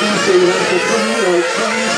今宵酒醒何处